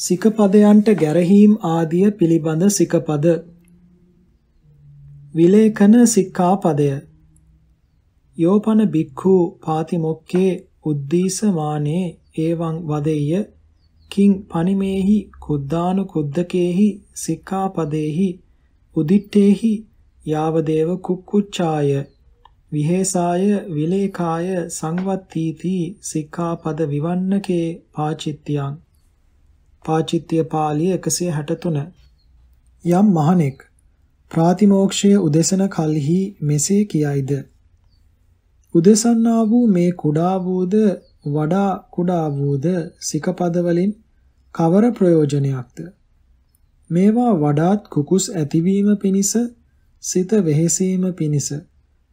සිකපදයන්ට ගැරහීම් ආදිය පිළිබඳ සිකපද. විලේඛන සික්ඛාපදය. යෝපන බික්ඛු පාතිමොක්ඛේ උද්දීසමානේ එවං වදෙය්‍ය කිං පනිමේහි කුද්ධානු කුද්දකේහි සික්ඛාපදේහි උදිත්තේහි යාවදේව කුක්කුච්ඡාය විහෙසාය විලේඛාය සංවත්තීති සික්ඛාපද විවන්නකේ පාචිත්‍යං. පාචිත්‍ය පාළිය 163 යම් මහණෙක් ප්‍රාතිමෝක්ෂය උදෙසන කල්හි මෙසේ කියයිද? උදෙසන්නා වූ මේ කුඩා වූද වඩා කුඩා වූද සිකපද වලින් කවර ප්‍රයෝජනයක්ද? මේවා වඩාත් කුකුස් ඇතිවීම පිණිස සිත වෙහෙසීම පිණිස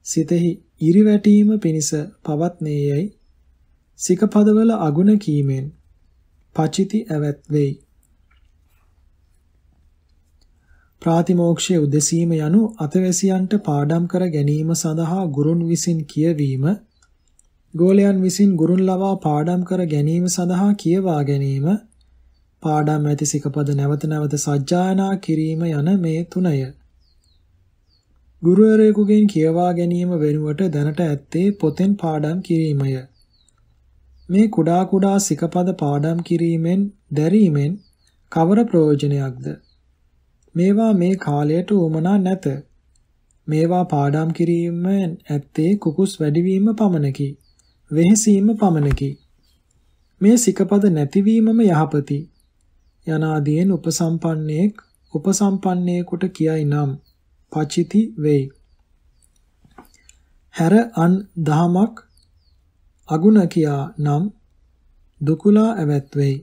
සිතෙහි ඉරිවැටීම පිණිස පවත්නේයයි. සිකපදවල අගුණ කීමෙන් පචිති ඇවත් වෙයි. ප්‍රාතිමෝක්ෂයේ උදෙසීම යනු අතවැසියන්ට පාඩම් කර ගැනීම සඳහා ගුරුන් විසින් කියවීම ගෝලයන් විසින් ගුරුන් ලවා පාඩම් කර ගැනීම සඳහා කියවා ගැනීම පාඩම් ඇති සිකපද නැවත නැවත සජ්ජායනා කිරීම යන මේ තුනය. ගුරුවරයෙකුගෙන් කියවා ගැනීම වෙනුවට දැනට ඇත්තේ පොතෙන් පාඩම් කිරීමය. මේ කුඩා කුඩා සිකපද පාඩම් කිරීමෙන් දැරීමෙන් කවර ප්‍රයෝජනයක්ද මේවා මේ කාලයට උවමනා නැත. මේවා පාඩම් කිරීමෙන් ඇත්තේ කුකුස් වැඩිවීම පමණකි. වෙහසීම පමණකි. මේ සිකපද නැතිවීමම යහපති. යනාදීන් උපසම්පන්නේක් උපසම්පන්නේකට කියයි නම් පචිති වෙයි. හැර අන් දහමක් අගුණ කියා නම් දුකුලා ඇවැත් වෙයි.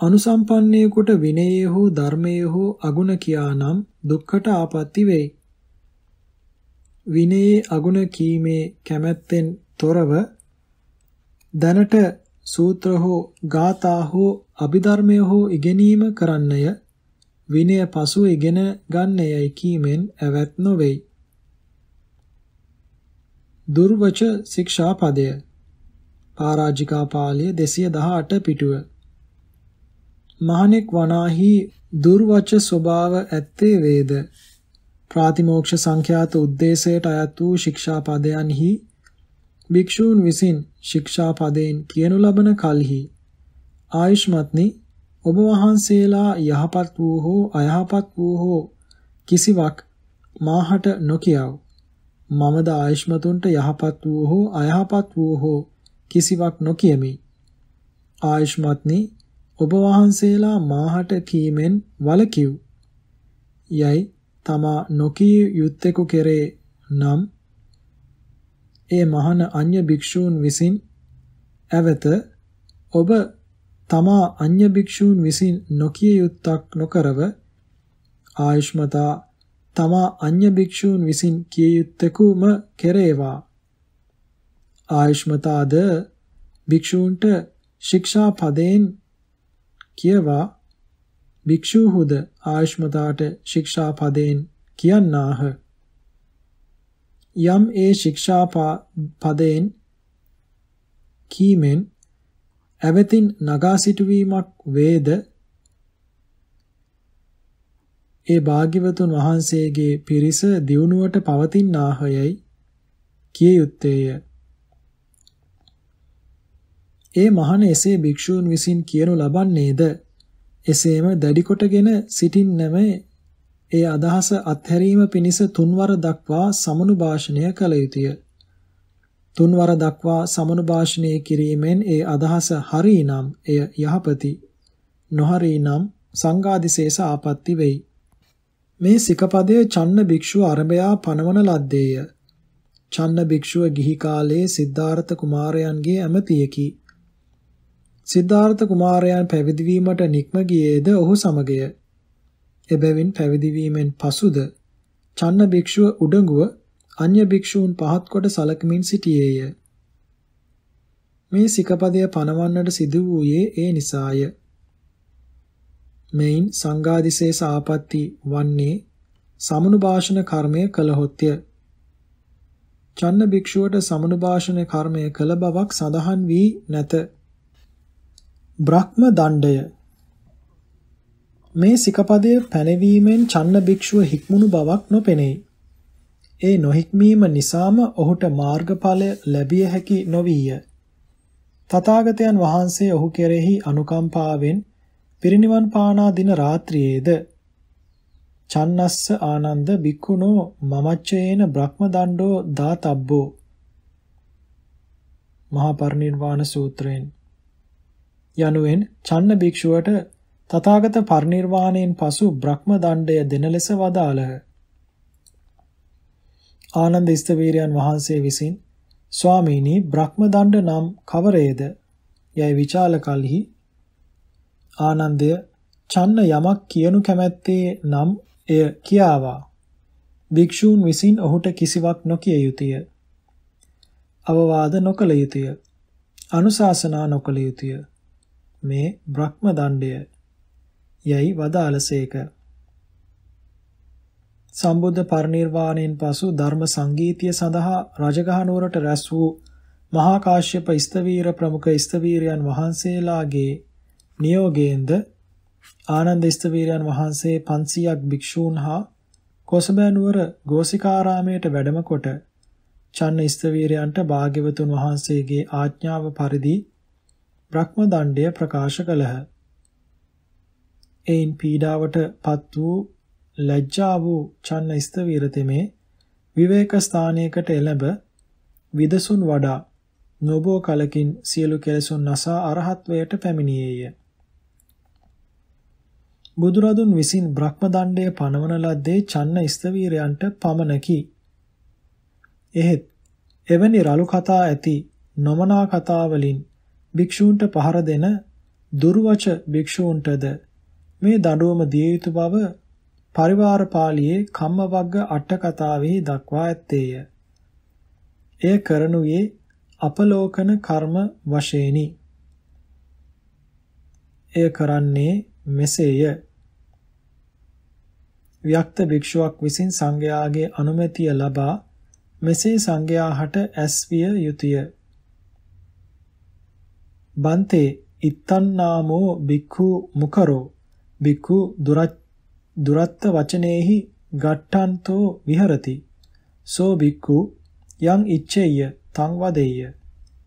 අනුසම්පන්නයෙකුට විනයේ හෝ ධර්මයේ හෝ අගුණ කියානම් දුක්කට ආපත්‍ති වෙයි. විනයේ අගුණ කීමේ කැමැත්තෙන් තොරව දැනට සූත්‍ර හෝ ගාථා හෝ අභිධර්මය හෝ ඉගෙනීම කරන්නය විනය පසු ඉගෙන ගන්නයයි කීමෙන් ඇවැත් නොවේයි. දුර්වච ශික්ෂා පදය පරාජිකා පාළිය 218 පිටුව. මහණෙක් වනාහි දුර්වච ස්වභාව ඇත්තේ වේද? ප්‍රාතිමෝක්ෂ සංඛ්‍යාත උද්දේශයට අයත් වූ ශික්ෂා පදයන්හි භික්ෂූන් විසින් ශික්ෂා පදයෙන් කියනු ලබන කල්හි ආයුෂ්මත්නි ඔබ වහන්සේලා යහපත් වූ හෝ අයහපත් වූ හෝ කිසිවක් මාහට නොකියව. මමද ආයුෂ්මතුන්ට යහපත් වූ හෝ අයහපත් වූ හෝ කිසිවක් නොකියමි. ආයුෂ්මත්නි ඔබ වහන්සේලා මාහට කීමෙන් වලකිව් යයි තමා නොකී යුත්තේකු කෙරේ නම් ඒ මහන අන්‍ය භික්ෂූන් විසින් ඇවත ඔබ තමා අන්‍ය භික්ෂූන් විසින් නොකිය යුත්තක් නොකරව ආයුෂ්මතා තමා අන්‍ය භික්ෂූන් විසින් කිය යුත්තකුම කෙරේවා. ආයුෂ්මතාද භික්ෂූන්ට ශික්ෂා පදයෙන් කියවා භික්ෂූහුද ආයුෂ්මතාට ශික්ෂා පදයෙන් කියන්නාහ? යම් ඒ ශික්ෂා පදයෙන් කීමෙන් ඇවතින් නගා සිටුවීමක් වේද? ඒ භාග්‍යවතුන් වහන්සේගේ පිරිස දියුණුවට පවතිනාහයයි කිය යුත්තේය ඒ මහණ එසේ භික්ෂූන් විසින් කියනු ලබන්නේද එසේම දැඩි කොටගෙන සිටින්නම ඒ අදහස අත්හැරීම පිණිස තුන්වර දක්වා සමනුභාෂණය කළ යුතුය. තුන්වර දක්වා සමනුභාෂණය කිරීමෙන් ඒ අදහස හරිනම් එය යහපති නොහරිනම් සංඝාදිශේෂ ආපත්‍ති වෙයි. මේ සිකපදයේ චන්න භික්ෂුව අරබයා පනවන ලද්දේය. චන්න භික්ෂුව ගිහි කාලයේ සිද්ධාර්ථ කුමාරයන්ගේ ඇමතියකි. සිද්ධාර්ථ කුමාරයන් පැවිදි වීමට නික්ම ගියේද ඔහු සමගය. එබැවින් පැවිදි වීමෙන් පසුද චන්න භික්ෂුව උඩඟුව අන්‍ය භික්ෂූන් පහත් කොට සලකමින් සිටියේය. මේ සිකපදය පනවන්නට සිදු වූයේ ඒ නිසාය. මෙයින් සංඝාදිශේෂ ආපatti වන්නේ සමනුභාෂණ කර්මය කළහොත්ය. චන්න භික්ෂුවට සමනුභාෂණ කර්මය කළ බවක් සඳහන් වී නැත. බ්‍රහ්ම දණ්ඩය මේ සිකපදය පැනවීමෙන් චන්න භික්ෂුව හික්මුණු බවක් නොපෙනෙයි. ඒ නොහික්මීම නිසාම ඔහුට මාර්ගඵල ලැබිය හැකි නොවිය. තථාගතයන් වහන්සේ ඔහු කෙරෙහි අනුකම්පාවෙන් පිරිනිවන් පානා දින රාත්‍රියේද චන්නස්ස ආනන්ද බික්කුණෝ මමච්චයේන බ්‍රහ්ම දණ්ඩෝ දාතබ්බෝ මහා පරිනිර්වාණ සූත්‍රයෙන් යනුවෙන් චන්න භික්ෂුවට තථාගත පරිනිර්වාණයෙන් පසු බ්‍රහ්ම දණ්ඩය දෙන ලෙස වදාළහ. ආනන්ද ස්තවීරයන් වහන්සේ විසින් ස්වාමීනි බ්‍රහ්ම දණ්ඩ නම් කවරේද? යයි විචාල කලෙහි ආනන්දය චන්න යමක් කියනු කැමැත්තේ නම් එය කියාවා. භික්ෂූන් විසින් ඔහුට කිසිවක් නොකිය යුතුය. අවවාද නොකළ යුතුය. අනුශාසනා නොකළ යුතුය. මේ බ්‍රහ්ම දණ්ඩය යයි වදාළසේක. සම්බුද්ධ පරිනිර්වාණයෙන් පසු ධර්ම සංගීතිය සඳහා රජගහ නුවරට රැස් වූ මහා කාශ්‍යප ස්තවීර ප්‍රමුඛ ස්තවීරයන් වහන්සේලාගේ නියෝගයෙන්ද ආනන්ද ස්තවීරයන් වහන්සේ 500ක් භික්ෂූන් හා කොසබෑ නුවර ගෝසිකාරාමයට වැඩම කොට චන්න ස්තවීරයන්ට භාග්‍යවතුන් වහන්සේගේ ආඥාව පරිදි බ්‍රහ්ම දණ්ඩය ප්‍රකාශ කළහ. එයින් පීඩාවට පත් වූ ලැජ්ජා වූ චන්න ස්තවීර තෙමේ විවේක ස්ථානයකට එළඹ විදසුන් වඩා නොබෝ කලකින් සියලු කෙලෙසුන් නසා අරහත්වයට පැමිණියේය. බුදුරදුන් විසින් බ්‍රහ්ම දණ්ඩය පනවන ලද්දේ චන්න ස්තවීරයන්ට පමණකි. එහෙත් එවැනි රළු කතා ඇති නොමනා කතා වලින් භික්ෂූන්ට පහර දෙන දුර්වච භික්ෂූන්ටද මේ දඬුවම දිය යුතු බව පරිවාර පාළියේ කම්මවග්ග අට කතාවෙහි දක්වා ඇත්තේය. එය කරනුයේ අපලෝකන කර්ම වශයෙනි. එය කරන්නේ මෙසේය. වික්ත භික්ෂුවක් විසින් සංඝයාගේ අනුමැතිය ලබා මෙසේ සංඝයාට ඇස්විය යුතුය. බන්තේ ඉත්තන්නාමෝ බික්ඛු මුකරෝ බික්ඛු දුරත්ත වචනේහි ගට්ටන්තෝ විහරති සෝ බික්ඛු යං ඉච්ඡේය තං වදෙය්‍ය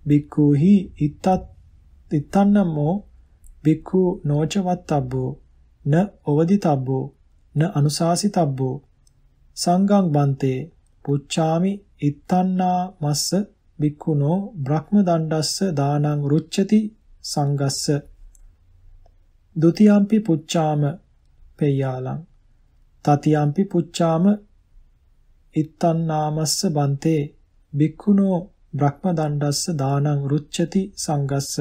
බික්ඛුහි ඉත්තත් ඉත්තන්නමෝ බික්ඛු නෝචවත්තබ්බෝ න ඔවදිතබ්බෝ න අනුශාසිතබ්බෝ. සංගං බන්තේ පුච්චාමි ඉත්තන්නා මස්ස බික්ඛුනෝ බ්‍රහ්ම දණ්ඩස්ස දානං රුච්චති සංගස්ස ဒ ුතියම්පි පුච්චාම පෙය්‍යාලං. තතියම්පි පුච්චාම ඉත්තන්නාමස්ස බන්තේ බික්ඛුනෝ බ්‍රහ්ම දණ්ඩස්ස දානං රුච්චති සංගස්ස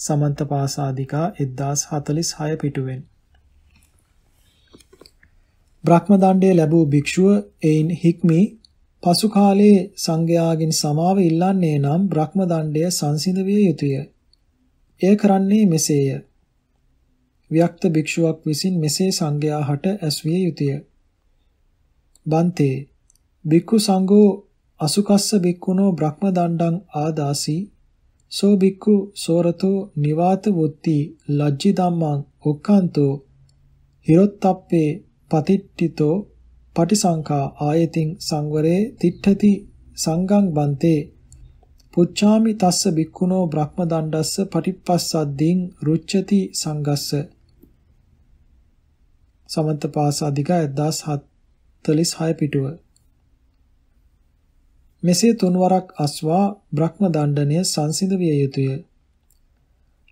සමන්ත පාසාදිකා 1046 පිටුවෙන්. බ්‍රහ්ම දණ්ඩය ලැබූ භික්ෂුව එයින් හික්මී පසු කාලයේ සංඝයාගෙන් සමාව ඉල්ලන්නේ නම් බ්‍රහ්ම දණ්ඩය සංසිඳ විය යුතුය. එය කරන්නේ මෙසේය. වික්ත භික්ෂුවක් විසින් මෙසේ සංඝයාට ඇස්විය යුතුය. බන්තේ භික්ඛු සංඝෝ අසුකස්ස භික්ඛුනෝ බ්‍රහ්ම දණ්ඩං ආදාසී සෝ බික්ඛු සෝරතෝ නිවාත වොත්ති ලජ්ජි ධම්මං ඔක්칸තෝ හිරොත්තප්පේ පතිට්ඨිතෝ පටිසංඛා ආයතින් සංවරේ තිට්ඨති සංගං බන්තේ පුච්ඡාමි තස්ස බික්ඛුනෝ බ්‍රහ්ම දණ්ඩස්ස පටිප්පස්සද්දීන් රුච්චති සංගස්ස සමන්ත පාසාදික 1046 පිටුව මෙසේ තුන්වරක් අස්වා බ්‍රහ්ම දණ්ඩනය සංසිඳ විය යුතුය.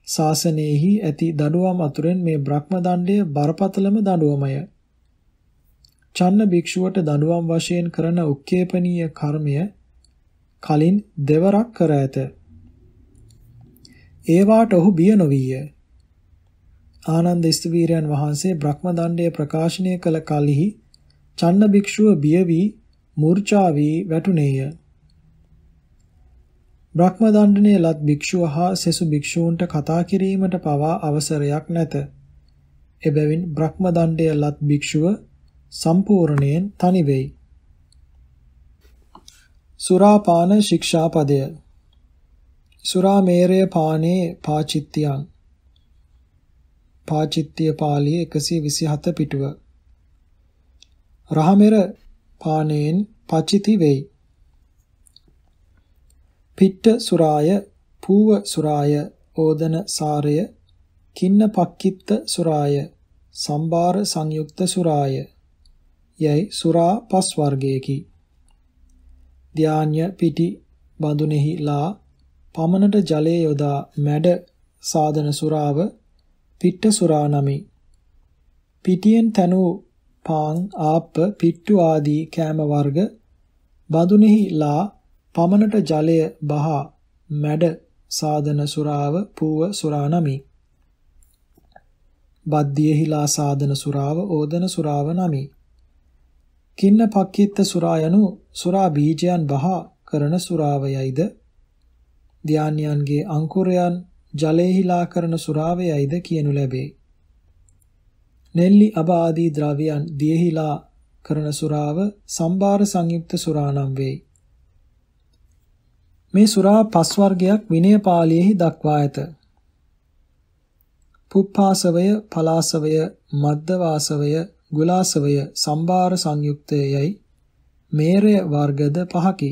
ශාසනයෙහි ඇති දඬුවම් අතුරෙන් මේ බ්‍රහ්ම දණ්ඩය බරපතලම දඬුවමය. චන්න භික්ෂුවට දඬුවම් වශයෙන් කරන උක්කේපනීය කර්මය කලින් දෙවරක් කර ඇත. ඒවාට ඔහු බිය නොවිය. ආනන්ද ස්තවීරයන් වහන්සේ බ්‍රහ්ම දණ්ඩය ප්‍රකාශනය කළ කලෙහි චන්න භික්ෂුව බිය වී මූර්ඡා වී වැටුනේය. බ්‍රහ්ම දණ්ඩනයේ ලත් භික්ෂුව හා සෙසු භික්ෂූන්ට කතා කිරීමට පවා අවසරයක් නැත. එබැවින් බ්‍රහ්ම දණ්ඩය ලත් භික්ෂුව සම්පූර්ණයෙන් තනි වෙයි. සුරාපාන ශික්ෂාපදය. සුරා මේරය පානේ පාචිත්‍යං. පාචිත්‍ය පාළිය 127 පිටුව. රහමෙර පානේන් පචිති වෙයි. පිට්ට සුරාය පූව සුරාය ඕදන සාරය කින්න පක්කිත්ත සුරාය සම්බාර සංයුක්ත සුරාය. යයි සුරා පස් වර්ගයකි ධාන්‍ය පිටි බඳුනේහිලා පමණට ජලයේ යොදා මැඩ සාධන සුරාව පිට්ට සුරා නමි. පිටියෙන් තනූ පාන් ආප්ප පිට්ටු ආදී කෑම වර්ග බඳුනේහි ලා පමණට ජලය බහ මැඩ සාධන සුරාව පූව සුරා නමි. බද්දියෙහිලා සාධන සුරාව ඕදන සුරාව නමි. කින්න පක්කිත්ත සුරා යනු සුරා බීජයන් බහ කරන සුරාවයයිද ධාන්‍යයන්ගේ අංකුරයන් ජලයේහිලා කරන සුරාවයයිද කියනු ලැබේ. නෙල්ලි අබ ආදී ද්‍රව්‍යයන් දියෙහිලා කරන සුරාව සම්බාර සංයුක්ත සුරා නම් වේ. මේ සුරා පස් වර්ගයක් විනය පාළියේහි දක්වා ඇත. පුප්පාසවය, පලාසවය, මද්දවාසවය, ගුලාසවය සම්බාර සංයුක්තයයි මේරය වර්ගද පහකි.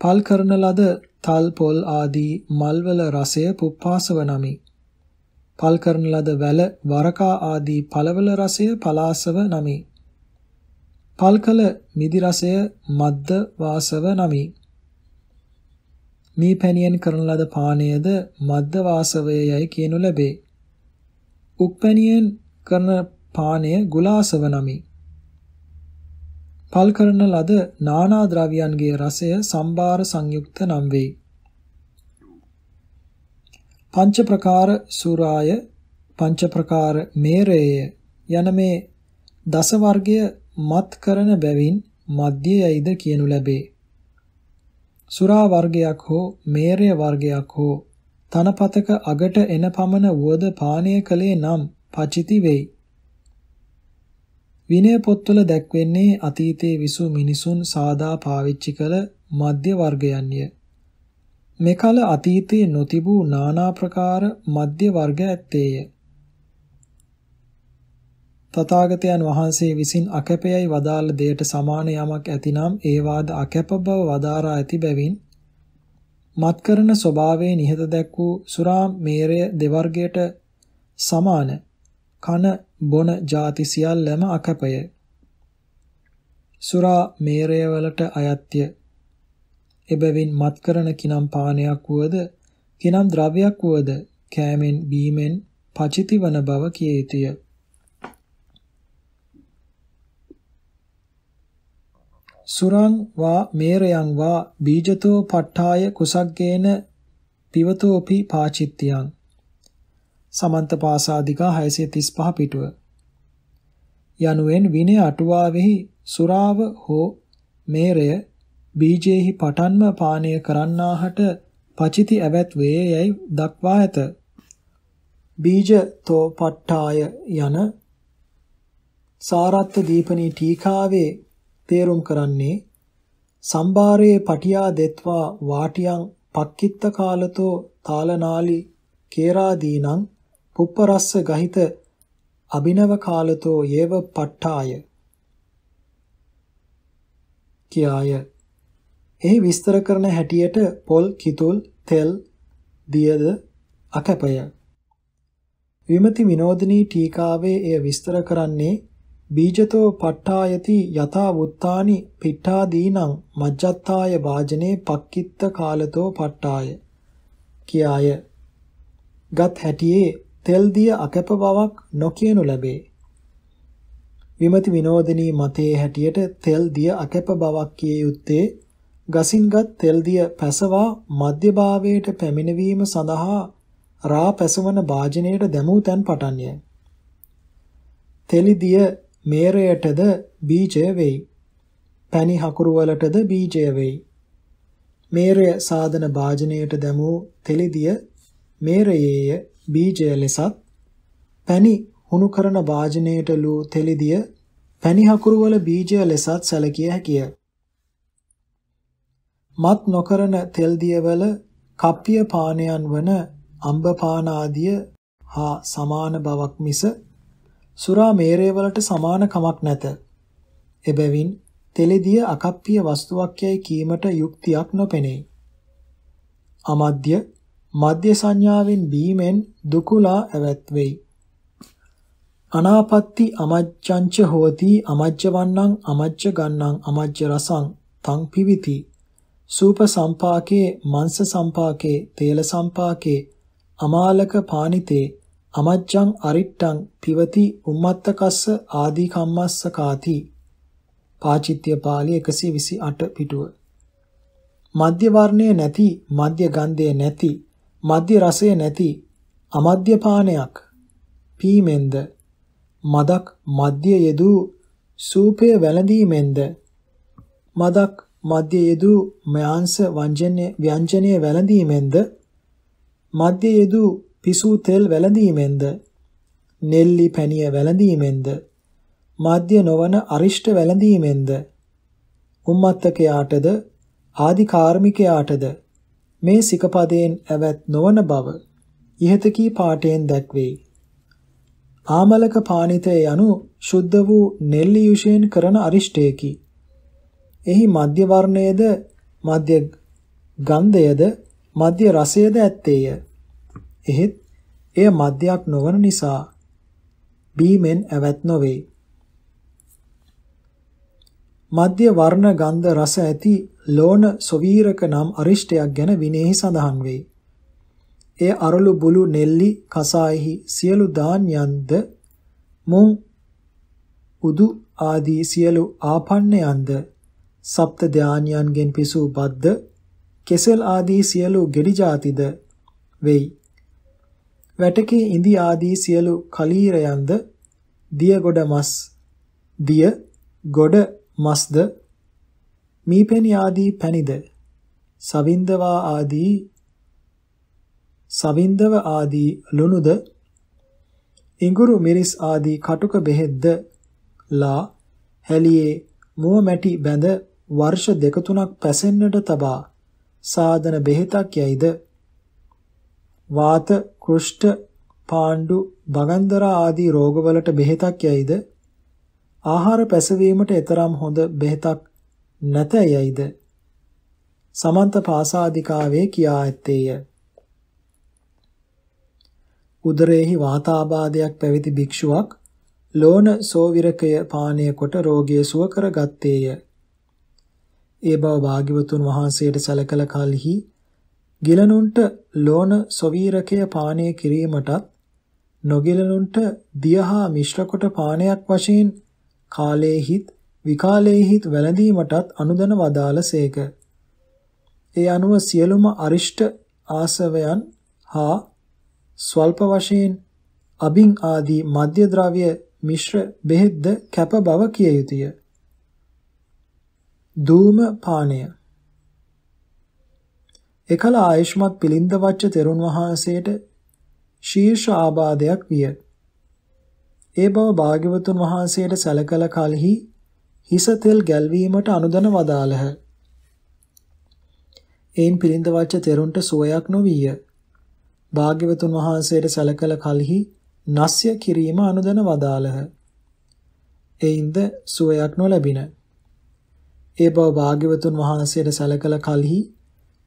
පල් කරන ලද තල් පොල් ආදී මල්වල රසය පුප්පාසව නමි. පල් කරන ලද වැල වරකා ආදී පළවල රසය පලාසව නමි. පල් කල මිදි රසය මද්ද වාසව නමි. මී පැණියෙන් කරන ලද පානයද මද්ද වාසවයයි කියනු ලැබේ. උක් පැණියෙන් කරන පානය ගුලාසව නමි. පල් කරන ලද නානා ද්‍රව්‍යයන්ගේ රසය සම්බාර සංයුක්ත නම් වේ. පංච ප්‍රකාර සූරාය පංච ප්‍රකාර මේරේය යන මේ දස වර්ගය මත් කරන බැවින් මධ්‍යයයිද කියනු ලැබේ. සුරා වර්ගයක් හෝ මේරය වර්ගයක් හෝ තනපතක අගට එන පමණ වුවද පානය කළේ නම් පචිති වෙයි. විනය පොත්වල දැක්වෙන්නේ අතීතයේ විසු මිනිසුන් සාදා පාවිච්චි කළ මධ්‍ය වර්ගයන්ය. මෙකල අතීතයේ නොතිබූ নানা ප්‍රකාර මධ්‍ය වර්ග ඇත්තේය. තථාගතයන් වහන්සේ විසින් අකැපයයි වදාළ දෙයට සමාන යමක් ඇතිනම් ඒවාද අකැප බව වදාරා ඇති බැවින් මත් කරන ස්වභාවයේ නිහත දැක් වූ සුරා මේරය දෙවර්ගයට සමාන කන බොන ಜಾති සියල්ලම අකපය. සුරා මේරය වලට අයත්ය. එබැවින් මත් කරන කිනම් පානයක් වුවද කිනම් ද්‍රව්‍යයක් වුවද කෑමෙන් බීමෙන් පචිති වන බව කිය යුතුය. සුරං වා මේරයන් වා බීජතෝ ප ဋ ාය කුසග්ගේන පිවතෝපි පාචිත්‍යං සමන්ත පාසාදිකා 635 පිටුව යනුවෙන් විනය අටුවාවෙහි සුරාව හෝ මේරය බීජේහි පටන්ම පානය කරන්නාහට පචිති ඇවැත් වේ යයි දක්වා ඇත. බීජ තෝ පට්ඨාය යන සාරත්ත දීපනී ටීකාවේ තේරුම් කරන්නේ සම්භාරයේ පටියා දෙත්වා වාටියං පක්කිත්ත කාලතෝ තාලනාලි කේරාදීනං පුප්පරස්ස ගහිත අභිනව කාලතෝ යේව පට්ඨාය කියාය. එහි විස්තර කරන හැටියට පොල් කිතුල් තෙල් දියද අකැපය. විමති විනෝදිනී ටීකාවේ එය විස්තර කරන්නේ බීජතෝ පට්ඨායති යථා වුත්තානි පිට්ඨාදීනං මජ්ජත්තාය වාජනේ පක්කිත්ත කාලතෝ පට්ඨාය. කියාය. ගත් හැටියේ තෙල් දිය අකැප බවක් නොකියනු ලැබේ. විමති විනෝදිනී මතයේ හැටියට තෙල් දිය අකැප බවක් කිය යුත්තේ ගසින්ගත් තෙල් දිය පැසවා මධ්‍යභාවයට පැමිණවීම සඳහා රා පැසවන භාජනයට දැමූ තැන් පටන්ය. තෙලි දිය මේරයටද බීජය වෙයි. පැණි හකුරු වලටද බීජය වෙයි. මේරය සාධන භාජනයට දැමූ තෙලිදිය මේරයේය බීජය ලෙසත් පැණි හුණු කරන වාජනයට ලූ තෙලිදිය පැණි හකුරු වල බීජය ලෙසත් සැලකිය හැකිය. මත් නොකරන තෙල් දියවල කප්පිය පානයන් වන අම්බ පාන ආදිය හා සමාන බවක් මිස සුරා මේරේ වලට සමාන කමක් නැත. එබැවින් තෙලෙදිය අකප්පිය වස්තුවක් යයි කීමට යුක්තියක් නොපෙනේ. අමද්‍ය මධ්‍ය සංඥාවෙන් බීමෙන් දුකුලා ඇවත් වෙයි. අනාපත්ති අමජ්ජංච හෝති අමජ්ජ වන්නං අමජ්ජ ගන්නං අමජ්ජ රසං තං පිවිති. සූප සම්පාකේ මංස සම්පාකේ තේල සම්පාකේ අමාලක පානිතේ අමජ්ජං අරිට්ටං පිවති උම්මත්තකස්ස ආදී කම්මස්ස කාති. පාචිත්‍ය පාළි 128 පිටුව. මධ්‍ය වර්ණය නැති මධ්‍ය ගන්ධය නැති මධ්‍ය රසය නැති අමධ්‍ය පානයක්. පීමෙන්ද මදක් මධ්‍ය යෙදූ සූපය වැළඳීමෙන්ද මදක් මධ්‍ය යෙදූ මයාංශ වංජනයේ ව්‍යංජනයේ වැළඳීමෙන්ද මධ්‍ය යෙදූ පිසූ තෙල් වැළඳීමෙන්ද නෙල්ලි පැණිය වැළඳීමෙන්ද මධ්‍ය නොවන අරිෂ්ඨ වැළඳීමෙන්ද උම්මත්තකයාටද ආදි කාර්මිකයාටද මේ සිකපදයෙන් ඇවත් නොවන බව ඉහතකී පාඨයෙන් දැක්වේ. ආමලක පානිතය යනු ශුද්ධ වූ නෙල්ලි යුෂයෙන් කරන අරිෂ්ඨයකි. එහි මධ්‍ය වර්ණයේද මධ්‍ය ගන්ධයද මධ්‍ය රසයද ඇත්තේය. එහෙත් එය මධ්‍යයක් නොවන නිසා බීමෙන් ඇවත් නොවේ. මධ්‍ය වර්ණ ගන්ධ රස ඇති ලෝණ සොවීරක නම් අරිෂ්ටයක් ගැන විනයෙහි සඳහන් වේ. එය අරලු බුලු නෙල්ලි කසායෙහි සියලු ධාන්‍යන්ද මුං උදු ආදී සියලු ආපන්නයන්ද සප්ත ධාන්‍යයන්ගෙන් පිසූ බද්ද කෙසෙල් ආදී සියලු ගෙඩි ಜಾතිද වෙයි. වැටකේ ඉඳි ආදී සියලු කලීරයන්ද දිය ගොඩ මස් දිය ගොඩ මස්ද මීපෙනි ආදී පැණිද? සවින්දවා ආදී සවින්දව ආදී ලුණුද? ඉඟුරු මිරිස් ආදී කටුක බෙහෙත්ද? ලා හැලියේ මුව මැටි බැඳ වර්ෂ දෙක තුනක් පැසෙන්නට තබා සාධන බෙහෙතක් යයිද? වාත කුෂ්ඨ පාණ්ඩු බගන්දරා ආදී රෝගවලට බෙහෙතක් යයිද? ආහාර පැසවීමට එතරම් හොඳ බෙහෙතක් නැත යයිද සමන්ත පාසාදිකාවේ කියා ඇත්තේය. උදරයේහි වාතාබාධයක් පැවිදි භික්ෂුවක් ලෝණ සෝවිරකය පානය කොට රෝගය සුව කරගත්තේය. ඒ බව භාග්‍යවතුන් වහන්සේට සැලකල කලෙහි ගිලනුන්ට ලෝණ සොවීරකය පානය කිරීමටත් නොගිලනුන්ට දියහා මිශ්‍ර කොට පානයක් වශයෙන් කාලේහිත් විකාලේහිත් වැළඳීමටත් අනුදන වදාළසේක. ඒ අනුව සියලුම අරිෂ්ඨ ආසවයන් හා ස්වල්ප වශයෙන් අබින් ආදී මධ්‍ය ද්‍රව්‍ය මිශ්‍ර බෙහෙත්ද කැප බව කිය යුතුය. ධූම පානය එකල ආයුෂ්මත් පිලින්ද වච්ච තෙරුන් වහන්සේට ශීර්ෂ ආබාධයක් විය. ඒ බව භාග්‍යවතුන් වහන්සේට සැලකල කලෙහි හිස තෙල් ගැල්වීමට අනුදන වදාළහ. එයින් පිළිඳ වච්ච තෙරුන්ට සුවයක් නොවිය. භාග්‍යවතුන් වහන්සේට සැලකල කලෙහි නස්ය කිරීම අනුදන වදාළහ. එයින්ද සුවයක් නොලැබින. ඒ බව භාග්‍යවතුන් වහන්සේට සැලකල කලෙහි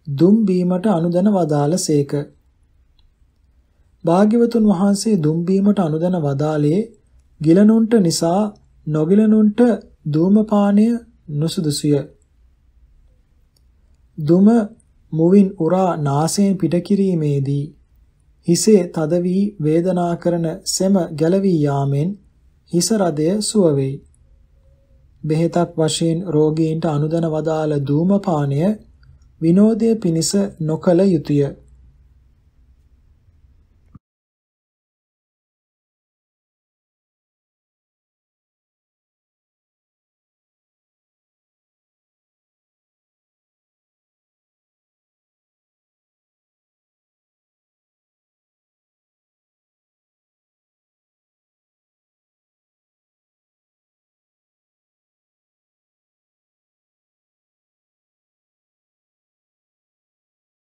දුම් බීමට අනුදන වදාළසේක. භාග්‍යවතුන් වහන්සේ දුම් බීමට අනුදන වදාලේ ගිලනුන්ට නිසා නොගිලනුන්ට ධූමපානය නුසුදුසුය. දුම මුවින් උරා නාසයෙන් පිට කිරීමේදී හිසේ තද වී වේදනා කරන සෙම ගැලවී යාමෙන් හිස රදය සුව වෙයි. බෙහෙතක් වශයෙන් රෝගීන්ට අනුදන වදාළ ධූමපානය විනෝදයේ පිනිස නොකල යුතුය.